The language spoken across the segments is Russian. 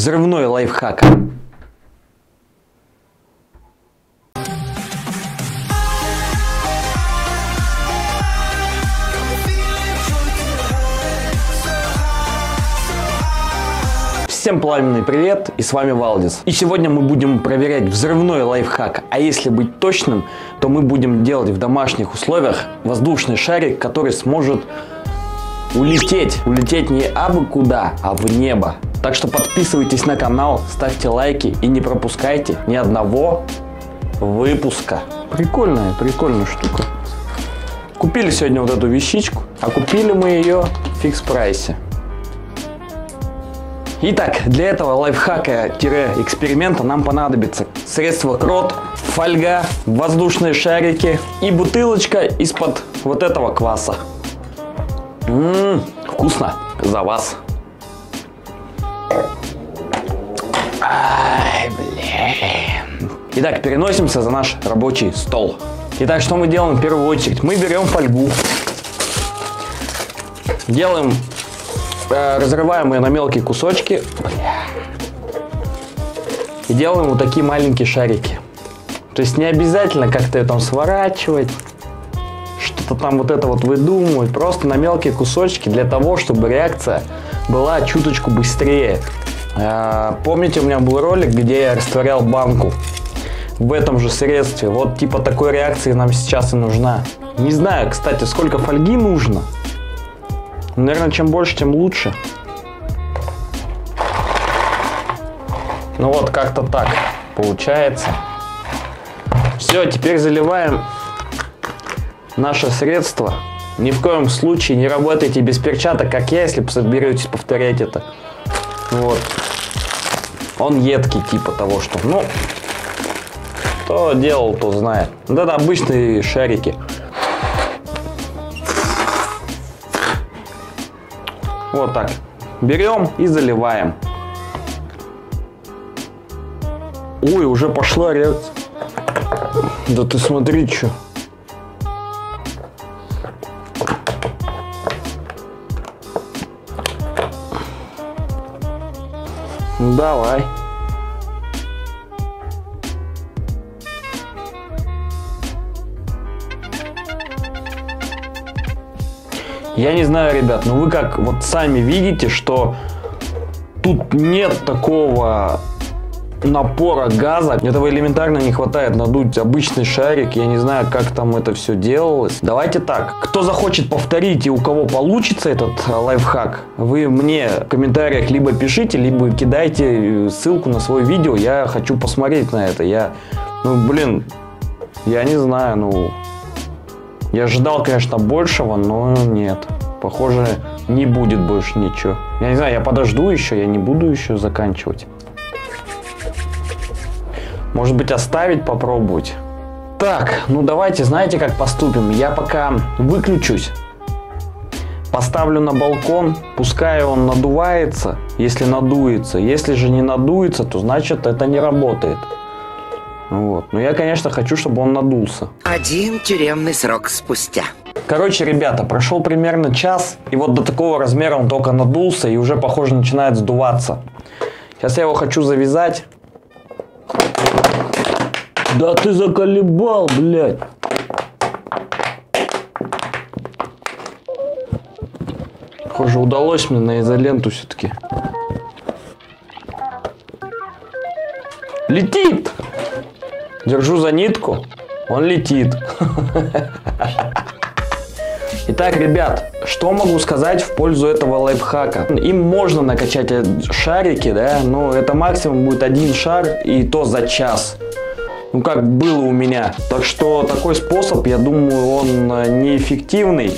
взрывной лайфхак. Всем пламенный привет, и с вами Валдис. И сегодня мы будем проверять взрывной лайфхак, а если быть точным, то мы будем делать в домашних условиях воздушный шарик, который сможет улететь. Улететь не абы куда, а в небо. Так что подписывайтесь на канал, ставьте лайки и не пропускайте ни одного выпуска. Прикольная, прикольная штука. Купили сегодня вот эту вещичку, а купили мы ее в фикс прайсе. Итак, для этого лайфхака-эксперимента нам понадобится средство крот, фольга, воздушные шарики и бутылочка из-под вот этого кваса. Ммм, вкусно, за вас. Итак, переносимся за наш рабочий стол. Итак, что мы делаем в первую очередь? Мы берем фольгу, делаем Э, разрываем ее на мелкие кусочки и делаем вот такие маленькие шарики. То есть не обязательно как-то ее там сворачивать, что-то там вот это вот выдумывать, просто на мелкие кусочки для того, чтобы реакция была чуточку быстрее. Э, помните, у меня был ролик, где я растворял банку в этом же средстве. Вот типа такой реакции нам сейчас и нужна. Не знаю, кстати, сколько фольги нужно. Наверное, чем больше, тем лучше. Ну вот, как-то так получается. Все, теперь заливаем наше средство. Ни в коем случае не работайте без перчаток, как я, если соберетесь повторять это. Вот. Он едкий, типа того, что, ну, кто делал, то знает. Вот это обычные шарики. Вот так. Берем и заливаем. Ой, уже пошла реакция. Да ты смотри, что. Давай. Я не знаю, ребят, но вы как вот сами видите, что тут нет такого напора газа. Этого элементарно не хватает надуть обычный шарик. Я не знаю, как там это все делалось. Давайте так. Кто захочет повторить и у кого получится этот э, лайфхак, вы мне в комментариях либо пишите, либо кидайте э, ссылку на свое видео. Я хочу посмотреть на это. Я, ну, блин, я не знаю, ну, я ожидал, конечно, большего, но нет. Похоже, не будет больше ничего. Я не знаю, я подожду еще, я не буду еще заканчивать. Может быть, оставить попробовать? Так, ну давайте, знаете, как поступим? Я пока выключусь, поставлю на балкон, пускай он надувается, если надуется. Если же не надуется, то значит это не работает. Вот. Но я, конечно, хочу, чтобы он надулся. Один тюремный срок спустя. Короче, ребята, прошел примерно час, и вот до такого размера он только надулся и уже, похоже, начинает сдуваться. Сейчас я его хочу завязать. Да ты заколебал, блядь. Похоже, удалось мне на изоленту все-таки. Летит! Держу за нитку, он летит. Итак, ребят, что могу сказать в пользу этого лайфхака? Им можно накачать шарики, да, но это максимум будет один шар и то за час. Ну, как было у меня. Так что такой способ, я думаю, он э, неэффективный.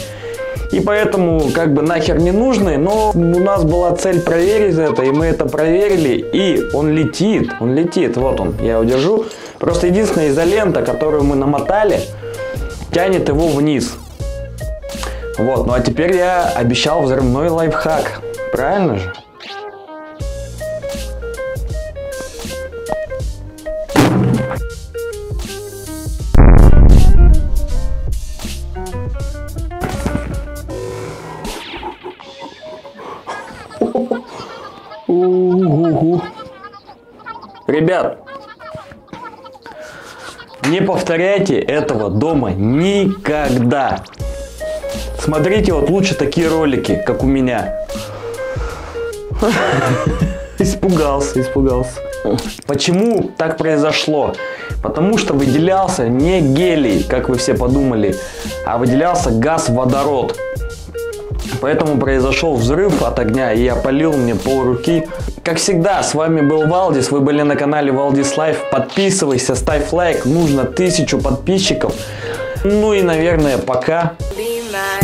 И поэтому как бы нахер не нужный, но у нас была цель проверить это, и мы это проверили, и он летит, он летит, вот он, я его держу. Просто единственная изолента, которую мы намотали, тянет его вниз. Вот, ну а теперь я обещал взрывной лайфхак. Правильно же? Ребят, не повторяйте этого дома никогда. Смотрите вот лучше такие ролики, как у меня. Испугался, испугался. Почему так произошло? Потому что выделялся не гелий, как вы все подумали, а выделялся газ водород. Поэтому произошел взрыв от огня, и я полил мне пол руки. Как всегда, с вами был Валдис, вы были на канале Валдис Лайф. Подписывайся, ставь лайк, нужно тысячу подписчиков. Ну и, наверное, пока. Be